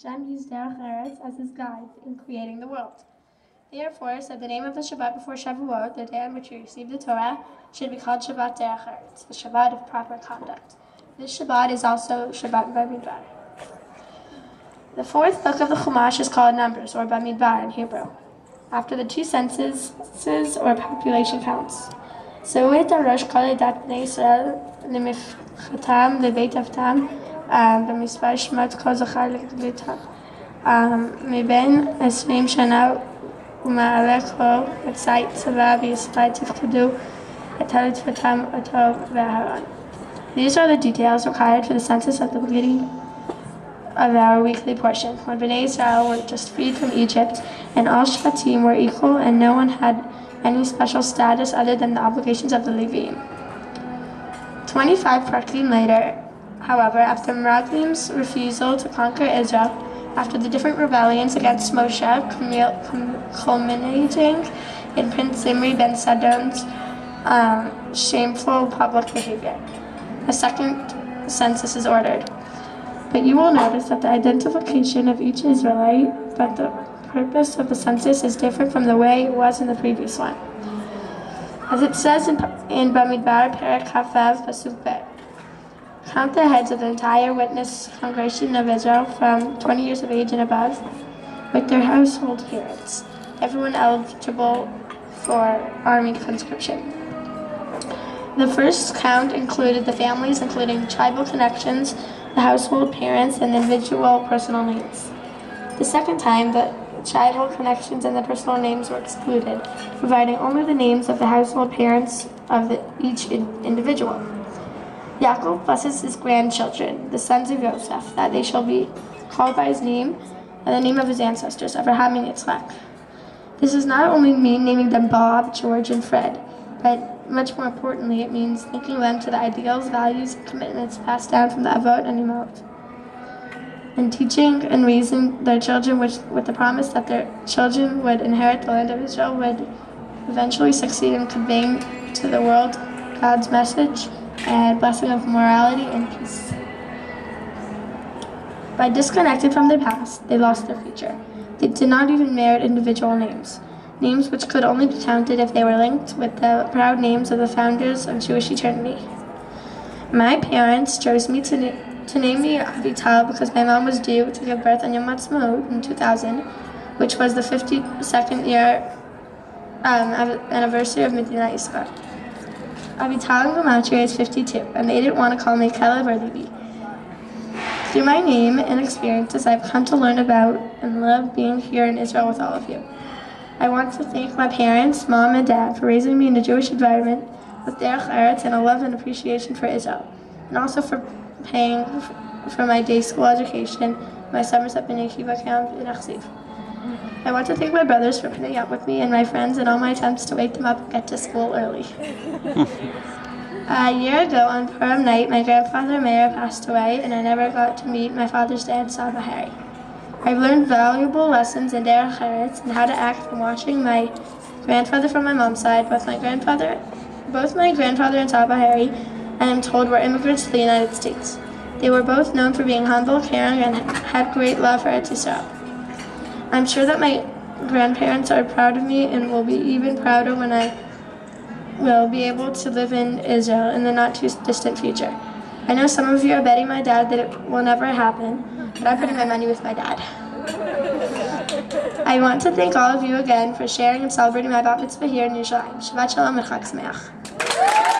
Shem used Derech Eretz as his guide in creating the world. Therefore, said the name of the Shabbat before Shavuot, the day on which we receive the Torah, should be called Shabbat Derech Eretz, the Shabbat of proper conduct. This Shabbat is also Shabbat Bamidbar. The fourth book of the Chumash is called Numbers, or Bamidbar in Hebrew, after the two censuses or population counts. So, with the Rosh Kodedat Bnei Israel, Limifchatam, of Avtam, במספר שמות כל זכר לגדולתו. מבין עשרים שנה ומעלה כל מצי צבא וישראל תפקדו את הלטפתם אותו ואהרון. These are the details required for the census at the beginning of our weekly portion. When Bnei Israel were just freed from Egypt, and all Shvatim were equal, and no one had any special status other than the obligations of the Levim. Twenty-five Prakim later, however, after Meraglim's refusal to conquer Israel, after the different rebellions against Moshe, culminating in Prince Zimri ben Sadon's um, shameful public behavior, a second census is ordered. But you will notice that the identification of each Israelite, but the purpose of the census is different from the way it was in the previous one. As it says in, in Bamidbar, Pasuk Bet, count the heads of the entire witness congregation of Israel from 20 years of age and above, with their household parents, everyone eligible for army conscription. The first count included the families, including tribal connections, the household parents, and individual personal names. The second time, the tribal connections and the personal names were excluded, providing only the names of the household parents of the, each in, individual. Yaakov blesses his grandchildren, the sons of Joseph, that they shall be called by his name and the name of his ancestors, Abraham and Yitzchak. This is not only mean naming them Bob, George, and Fred, but much more importantly, it means linking them to the ideals, values, and commitments passed down from the Avot and Imot and teaching and raising their children with the promise that their children would inherit the land of Israel, would eventually succeed in conveying to the world God's message and blessing of morality and peace. By disconnecting from their past, they lost their future. They did not even merit individual names, names which could only be counted if they were linked with the proud names of the founders of Jewish eternity. My parents chose me to to name me Avital because my mom was due to give birth on Yom Ha'atzmaut in 2000, which was the 52nd year um, anniversary of Medina Israel. Avital in Gematria is 52, and they didn't want to call me Kelev or. Through my name and experiences, I've come to learn about and love being here in Israel with all of you. I want to thank my parents, mom and dad, for raising me in a Jewish environment with derech eretz and a love and appreciation for Israel, and also for paying for my day school education, my summers at Bnei Akiva camp in Achziv. I want to thank my brothers for putting up with me and my friends and all my attempts to wake them up and get to school early. a year ago on Purim night, my grandfather Meir passed away, and I never got to meet my father's dad, Saba Harry. I've learned valuable lessons in Derech Eretz and how to act from watching my grandfather from my mom's side, both my grandfather, both my grandfather and Saba Harry I am told were immigrants to the United States. They were both known for being humble, caring, and had great love for Eretz Yisrael. I'm sure that my grandparents are proud of me and will be even prouder when I will be able to live in Israel in the not too distant future. I know some of you are betting my dad that it will never happen, but I'm putting my money with my dad. I want to thank all of you again for sharing and celebrating my bat mitzvah here in Yerushalayim. Shabbat shalom and chag sameach.